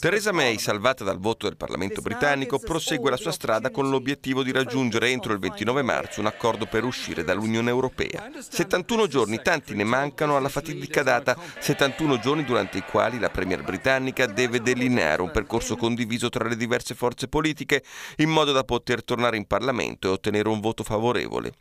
Theresa May, salvata dal voto del Parlamento britannico, prosegue la sua strada con l'obiettivo di raggiungere entro il 29 marzo un accordo per uscire dall'Unione Europea. 71 giorni, tanti ne mancano alla fatidica data, 71 giorni durante i quali la Premier britannica deve delineare un percorso condiviso tra le diverse forze politiche in modo da poter tornare in Parlamento e ottenere un voto favorevole.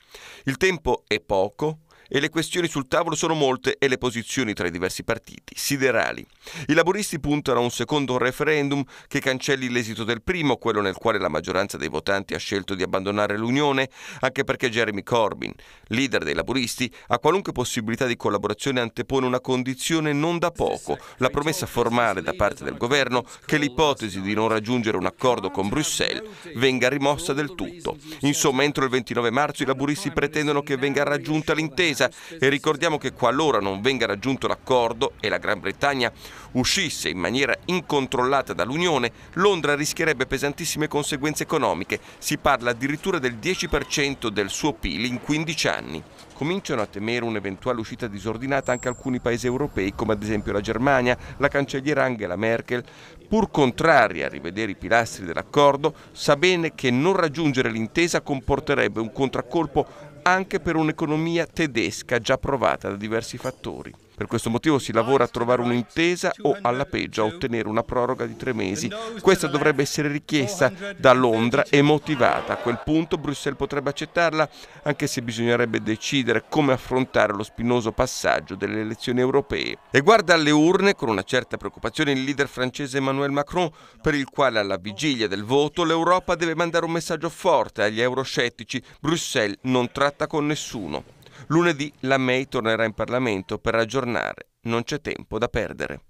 Il tempo è poco, e le questioni sul tavolo sono molte e le posizioni tra i diversi partiti, siderali. I laburisti puntano a un secondo referendum che cancelli l'esito del primo, quello nel quale la maggioranza dei votanti ha scelto di abbandonare l'Unione, anche perché Jeremy Corbyn, leader dei laburisti, a qualunque possibilità di collaborazione antepone una condizione non da poco, la promessa formale da parte del governo che l'ipotesi di non raggiungere un accordo con Bruxelles venga rimossa del tutto. Insomma, entro il 29 marzo i laburisti pretendono che venga raggiunta l'intesa difesa e ricordiamo che qualora non venga raggiunto l'accordo e la Gran Bretagna uscisse in maniera incontrollata dall'Unione, Londra rischierebbe pesantissime conseguenze economiche. Si parla addirittura del 10% del suo PIL in 15 anni. Cominciano a temere un'eventuale uscita disordinata anche alcuni paesi europei, come ad esempio la Germania. La cancelliera Angela Merkel, pur contraria a rivedere i pilastri dell'accordo, sa bene che non raggiungere l'intesa comporterebbe un contraccolpo anche per un'economia tedesca già provata da diversi fattori. Per questo motivo si lavora a trovare un'intesa o alla peggio a ottenere una proroga di tre mesi. Questa dovrebbe essere richiesta da Londra e motivata. A quel punto Bruxelles potrebbe accettarla, anche se bisognerebbe decidere come affrontare lo spinoso passaggio delle elezioni europee. E guarda alle urne con una certa preoccupazione il leader francese Emmanuel Macron, per il quale alla vigilia del voto l'Europa deve mandare un messaggio forte agli euroscettici. Bruxelles non tratta con nessuno. Lunedì la May tornerà in Parlamento per aggiornare. Non c'è tempo da perdere.